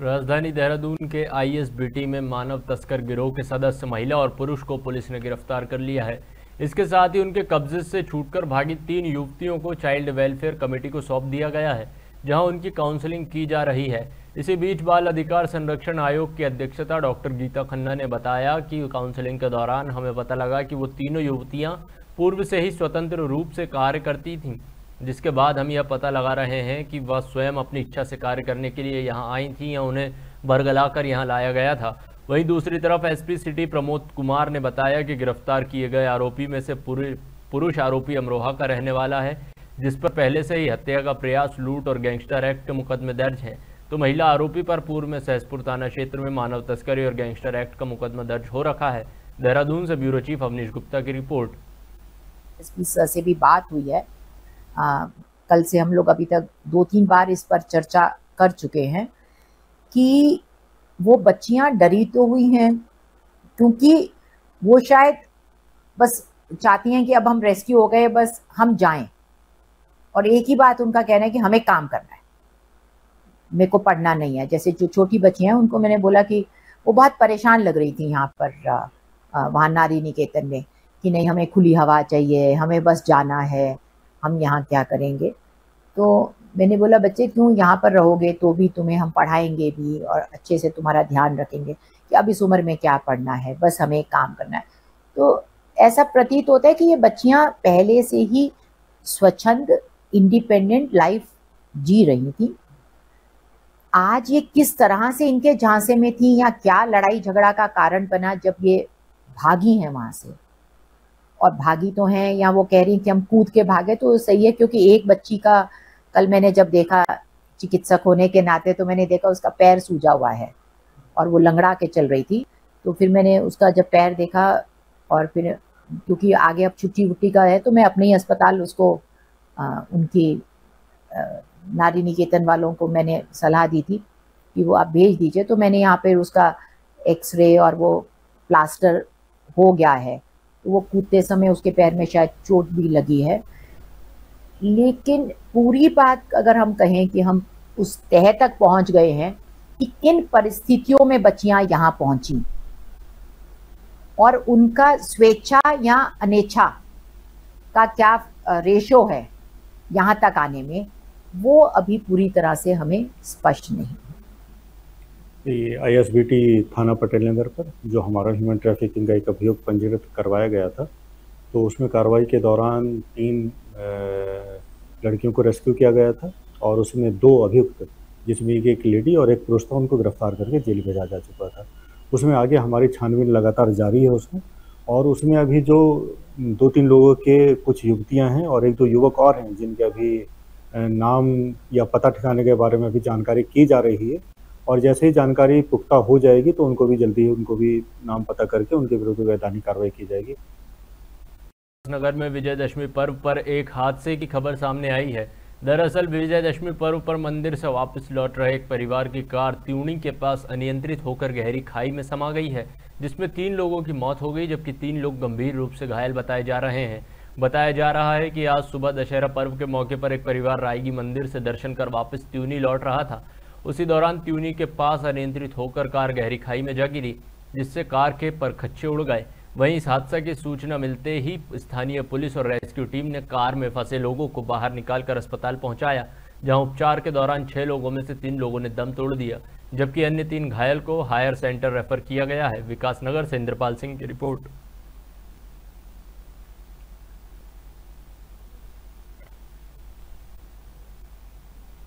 राजधानी देहरादून के आईएसबीटी में मानव तस्कर गिरोह के सदस्य महिला और पुरुष को पुलिस ने गिरफ़्तार कर लिया है। इसके साथ ही उनके कब्जे से छूटकर भागी तीन युवतियों को चाइल्ड वेलफेयर कमेटी को सौंप दिया गया है, जहाँ उनकी काउंसलिंग की जा रही है। इसी बीच बाल अधिकार संरक्षण आयोग की अध्यक्षता डॉक्टर गीता खन्ना ने बताया कि काउंसलिंग के दौरान हमें पता लगा कि वो तीनों युवतियाँ पूर्व से ही स्वतंत्र रूप से कार्य करती थीं। जिसके बाद हम यह पता लगा रहे हैं कि वह स्वयं अपनी इच्छा से कार्य करने के लिए यहाँ आई थी या उन्हें बरगला कर यहाँ लाया गया था। वहीं दूसरी तरफ़ एसपी सिटी प्रमोद कुमार ने बताया कि गिरफ़्तार किए गए आरोपी में से पुरुष आरोपी अमरोहा का रहने वाला है, जिस पर पहले से ही हत्या का प्रयास, लूट और गैंगस्टर एक्ट मुकदमे दर्ज है। तो महिला आरोपी पर पूर्व में सहसपुर थाना क्षेत्र में मानव तस्करी और गैंगस्टर एक्ट का मुकदमा दर्ज हो रखा है। देहरादून से ब्यूरो चीफ अवनीश गुप्ता की रिपोर्ट। से भी बात हुई है आ, कल से हम लोग अभी तक दो तीन बार इस पर चर्चा कर चुके हैं कि वो बच्चियाँ डरी तो हुई हैं क्योंकि वो शायद बस चाहती हैं कि अब हम रेस्क्यू हो गए बस हम जाएँ। और एक ही बात उनका कहना है कि हमें काम करना है। मेरे को पढ़ना नहीं है। जैसे जो छोटी बच्चियाँ हैं उनको मैंने बोला कि वो बहुत परेशान लग रही थी यहाँ पर वहाँ नारी निकेतन में कि नहीं हमें खुली हवा चाहिए हमें बस जाना है। हम यहाँ क्या करेंगे? तो मैंने बोला, बच्चे, क्यों यहाँ पर रहोगे? तो भी तुम्हें हम पढ़ाएँगे भी और अच्छे से तुम्हारा ध्यान रखेंगे कि अब इस उम्र में क्या पढ़ना है, बस हमें काम करना है। तो ऐसा प्रतीत होता है कि ये बच्चियाँ पहले से ही स्वच्छंद, इंडिपेंडेंट लाइफ जी रही थी। आज ये किस तरह से इनके झांसे में थी या क्या लड़ाई झगड़ा का कारण बना जब ये भागी हैं वहाँ से? और भागी तो हैं या वो कह रही कि हम कूद के भागे तो सही है क्योंकि एक बच्ची का कल मैंने जब देखा चिकित्सक होने के नाते तो मैंने देखा उसका पैर सूजा हुआ है और वो लंगड़ा के चल रही थी। तो फिर मैंने उसका जब पैर देखा और फिर क्योंकि आगे अब छुट्टी वुट्टी का है तो मैं अपने ही अस्पताल उसको आ, उनकी आ, नारी निकेतन वालों को मैंने सलाह दी थी कि वो आप भेज दीजिए। तो मैंने यहाँ पर उसका एक्सरे और वो प्लास्टर हो गया है। तो वो कूदते समय उसके पैर में शायद चोट भी लगी है। लेकिन पूरी बात अगर हम कहें कि हम उस तह तक पहुँच गए हैं कि किन परिस्थितियों में बच्चियाँ यहाँ पहुँची। और उनका स्वेच्छा या अनिच्छा का क्या रेशो है यहाँ तक आने में, वो अभी पूरी तरह से हमें स्पष्ट नहीं। आईएसबीटी थाना पटेल नगर पर, जो हमारा ह्यूमन ट्रैफिकिंग का एक अभियोग पंजीकृत करवाया गया था तो उसमें कार्रवाई के दौरान तीन लड़कियों को रेस्क्यू किया गया था और उसमें दो अभियुक्त, जिसमें एक लेडी और एक पुरुष था, उनको गिरफ़्तार करके जेल भेजा जा चुका था। उसमें आगे हमारी छानबीन लगातार जारी है उसमें और उसमें अभी जो दो तीन लोगों के कुछ युवतियाँ हैं और एक दो युवक और हैं, जिनके अभी नाम या पता ठिकाने के बारे में अभी जानकारी की जा रही है। और जैसे ही जानकारी पुख्ता हो जाएगी तो उनको भी जल्दी उनको भी नाम पता करके उनके विरुद्ध वैधानिक कार्रवाई की जाएगी। नगर में विजयदशमी पर्व पर एक हादसे की खबर सामने आई है। दरअसल विजयदशमी पर्व पर मंदिर से वापस लौट रहे एक परिवार की कार त्यूणी के पास अनियंत्रित होकर गहरी खाई में समा गई है, जिसमें तीन लोगों की मौत हो गई, जबकि तीन लोग गंभीर रूप से घायल बताए जा रहे हैं। बताया जा रहा है कि आज सुबह दशहरा पर्व के मौके पर एक परिवार रायगी मंदिर से दर्शन कर वापस त्यूनी लौट रहा था। उसी दौरान त्यूनी के पास अनियंत्रित होकर कार गहरी खाई में जा गिरी, जिससे कार के परखच्चे उड़ गए। वहीं इस हादसा की सूचना मिलते ही स्थानीय पुलिस और रेस्क्यू टीम ने कार में फंसे लोगों को बाहर निकालकर अस्पताल पहुँचाया, जहाँ उपचार के दौरान छह लोगों में से तीन लोगों ने दम तोड़ दिया, जबकि अन्य तीन घायल को हायर सेंटर रेफर किया गया है। विकासनगर से इंद्रपाल सिंह की रिपोर्ट।